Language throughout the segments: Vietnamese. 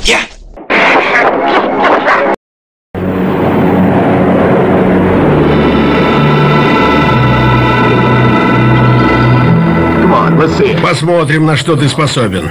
Где? Посмотрим, на что ты способен.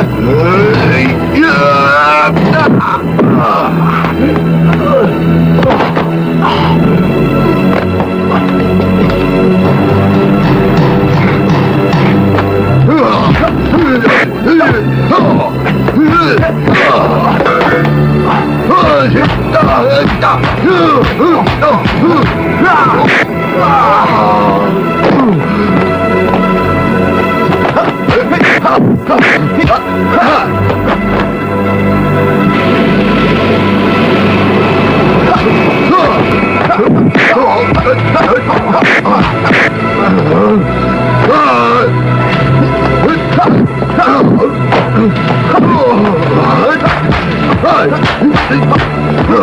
Oh!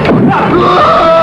Ah!